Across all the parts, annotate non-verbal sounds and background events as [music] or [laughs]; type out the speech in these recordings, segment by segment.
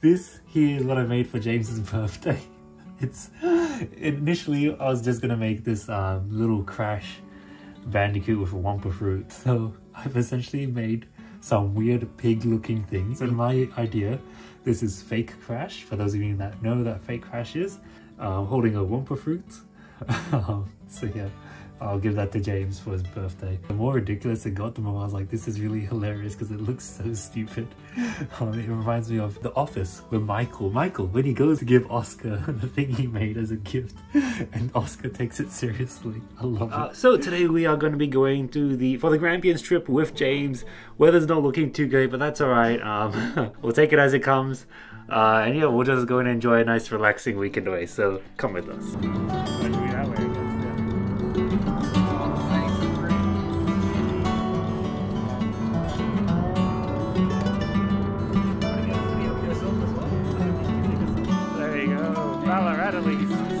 this here is what I made for James's [laughs] birthday. It's initially I was just gonna make this um, little crash bandicoot with a Wumpa fruit. [laughs] So I've essentially made some weird pig looking things and my idea this is fake crash for those of you that know that fake crash is uh, holding a Wumpa fruit [laughs] um, so yeah I'll give that to James for his birthday. The more ridiculous it got, the more I was like, this is really hilarious because it looks so stupid. [laughs] Um, it reminds me of The Office with Michael. Michael, when he goes to give Oscar [laughs] the thing he made as a gift [laughs] and Oscar takes it seriously. I love uh, it. So today we are going to be going to the, for the Grampians trip with James. Weather's not looking too great, but that's all right. Um, we'll take it as it comes. Uh, and yeah, we'll just go and enjoy a nice relaxing weekend away. So come with us.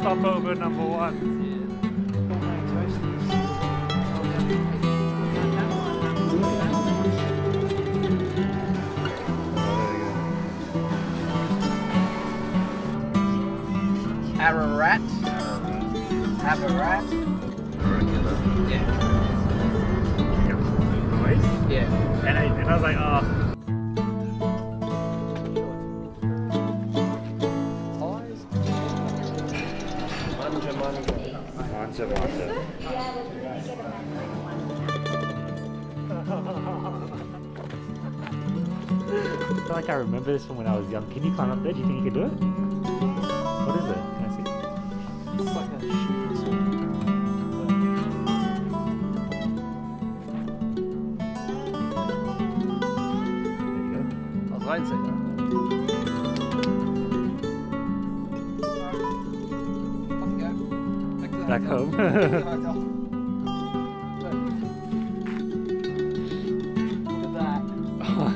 Stopover number one. Ararat. Ararat. Yeah. Yeah. And I, and I was like, oh. I feel like I remember this from when I was young. Can you climb up there? Do you think you can do it? What is it? Can I see? It's like a shoe I was that. Back home. [laughs]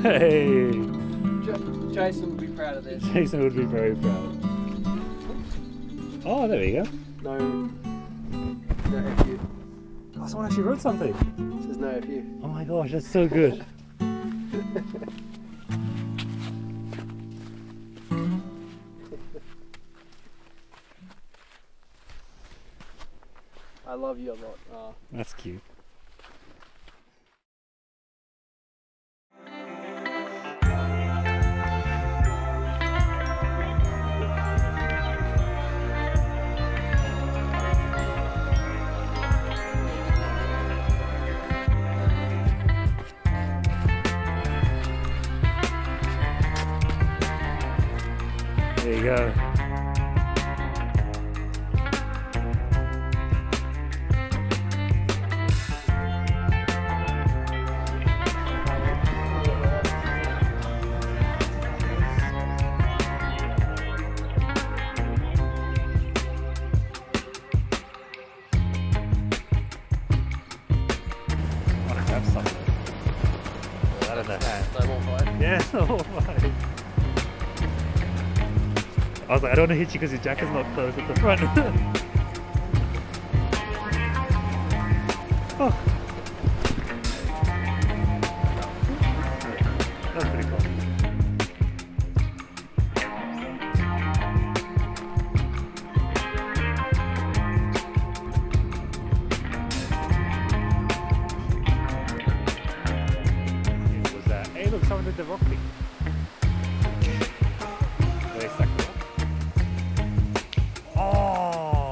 Hey! Jason would be proud of this. Jason would be very proud. Oh, there we go. No. No F you. Oh, someone actually wrote something. It says no F you. Oh my gosh, that's so good. [laughs] I love you a lot. Uh, that's cute. There you go. Yeah, level 5. [laughs] I was like, I don't want to hit you because your jacket's not closed at the front. [laughs] oh. That's pretty cool. Look, someone did the rock thing. Oh.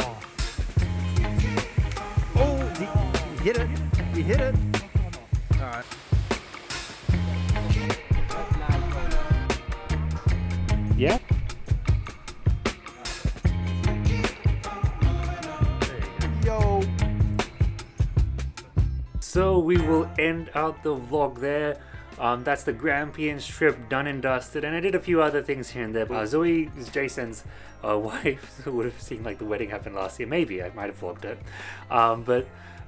Oh, hit it. You hit it. All right. Yeah. We will end out the vlog there. Um, that's the Grampians trip done and dusted, and I did a few other things here and there. Uh, Zoe is Jason's uh, [laughs] wife, who would have seen like the wedding happen last year. Maybe I might have vlogged it, um, but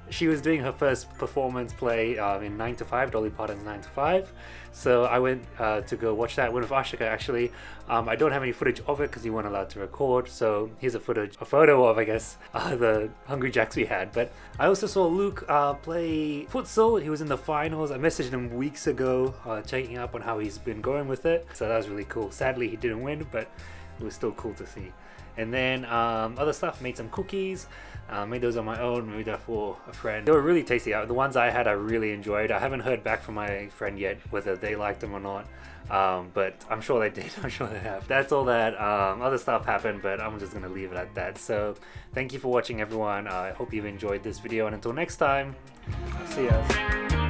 she was doing her first performance play um, in 9 to 5, Dolly Parton's 9 to 5. So I went uh, to go watch that with of Ashika actually. Um, I don't have any footage of it because he weren't allowed to record. So here's a footage, a photo of, I guess, [laughs] uh, the Hungry Jacks we had. But I also saw Luke uh, play futsal. He was in the finals. I messaged him weeks ago, uh, checking up on how he's been going with it. So that was really cool. Sadly, he didn't win, but it was still cool to see. And then um, other stuff, made some cookies. Uh, made those on my own, made that for a friend. They were really tasty. Uh, the ones I had, I really enjoyed. I haven't heard back from my friend yet whether they liked them or not, um, but I'm sure they did. [laughs] I'm sure they have. That's all that. Um, other stuff happened, but I'm just gonna leave it at that. So, thank you for watching, everyone. Uh, I hope you've enjoyed this video, and until next time, see ya.